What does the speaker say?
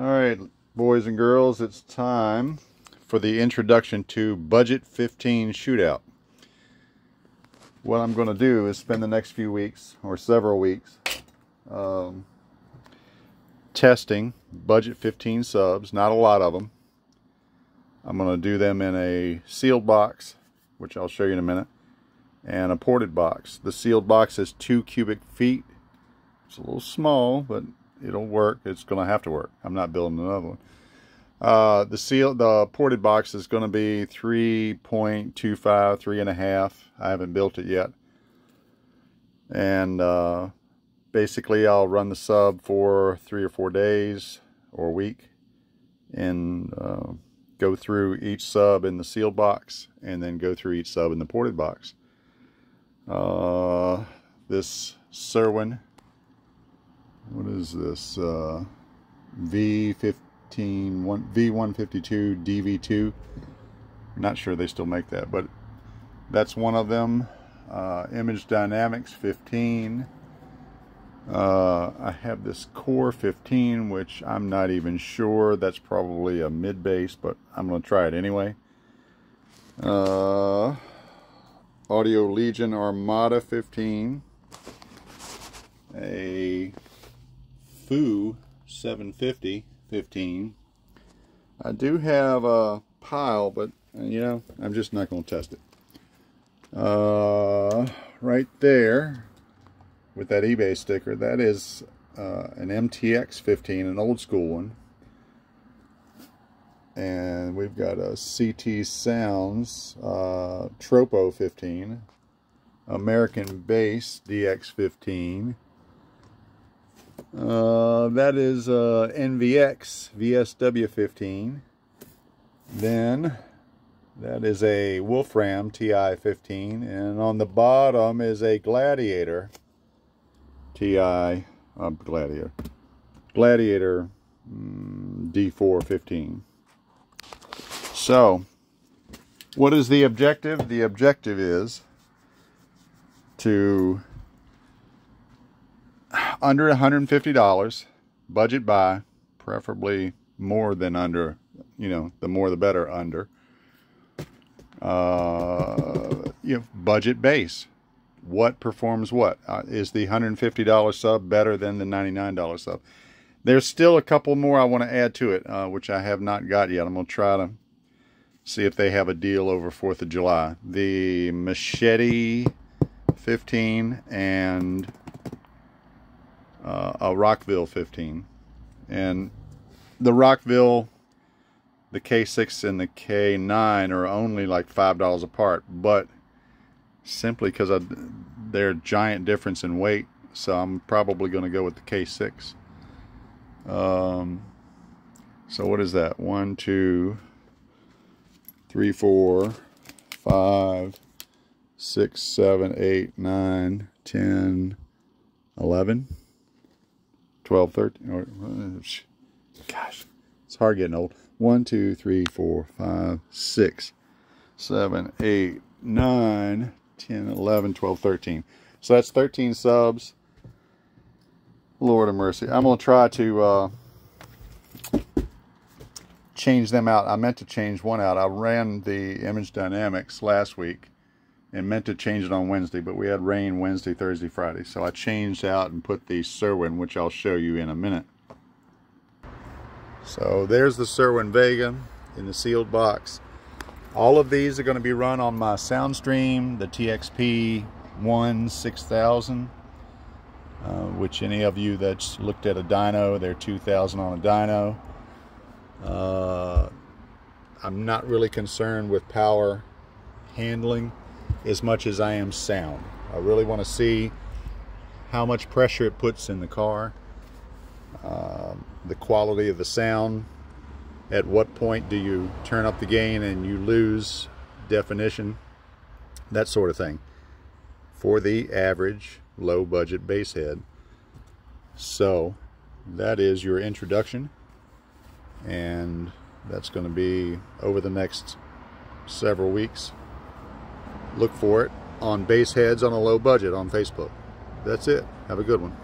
All right, boys and girls, it's time for the introduction to Budget 15 Shootout. What I'm going to do is spend the next few weeks, or several weeks, um, testing Budget 15 subs, not a lot of them. I'm going to do them in a sealed box, which I'll show you in a minute, and a ported box. The sealed box is two cubic feet. It's a little small, but it'll work. It's going to have to work. I'm not building another one. Uh, the seal, the ported box is going to be 3.25, three and a half. I haven't built it yet. And uh, basically, I'll run the sub for three or four days or a week, and uh, go through each sub in the sealed box, and then go through each sub in the ported box. Uh, this Cerwin what is this? Uh, V15 one, V152 DV2 not sure they still make that but that's one of them. Uh, Image Dynamics 15 uh, I have this Core 15 which I'm not even sure. That's probably a mid bass but I'm gonna try it anyway. Uh, Audio Legion Armada 15 a Fu 750 15. I do have a pile, but you know, I'm just not going to test it. Uh, right there, with that eBay sticker, that is uh, an MTX 15, an old school one. And we've got a CT Sounds uh, Tropo 15, American Bass DX 15, uh, that is uh, NVX VSW15. Then that is a Wolfram TI15. And on the bottom is a Gladiator TI, uh, Gladiator, Gladiator mm, D415. So, what is the objective? The objective is to under $150, budget buy, preferably more than under, you know, the more the better under. Uh, you know, budget bass. What performs what? Uh, is the $150 sub better than the $99 sub? There's still a couple more I want to add to it, uh, which I have not got yet. I'm going to try to see if they have a deal over 4th of July. The Machete 15 and uh, a Rockville 15. And the Rockville, the K6 and the K9 are only like $5 apart, but simply because of their giant difference in weight, so I'm probably going to go with the K6. Um, so what is that? One, two, three, four, five, six, seven, eight, nine, ten, eleven. 12, 13, gosh, it's hard getting old. 1, 2, 3, 4, 5, 6, 7, 8, 9, 10, 11, 12, 13. So that's 13 subs. Lord of mercy. I'm going to try to uh, change them out. I meant to change one out. I ran the Image Dynamics last week and meant to change it on Wednesday, but we had rain Wednesday, Thursday, Friday. So I changed out and put the Cerwin, which I'll show you in a minute. So there's the Cerwin Vega in the sealed box. All of these are going to be run on my Soundstream, the TXP 1 6000, uh, which any of you that's looked at a dyno, they're 2000 on a dyno. Uh, I'm not really concerned with power handling as much as I am sound. I really want to see how much pressure it puts in the car, uh, the quality of the sound, at what point do you turn up the gain and you lose definition, that sort of thing, for the average low budget bass head. So that is your introduction and that's going to be over the next several weeks look for it on Bass Heads on a Low Budget on Facebook. That's it. Have a good one.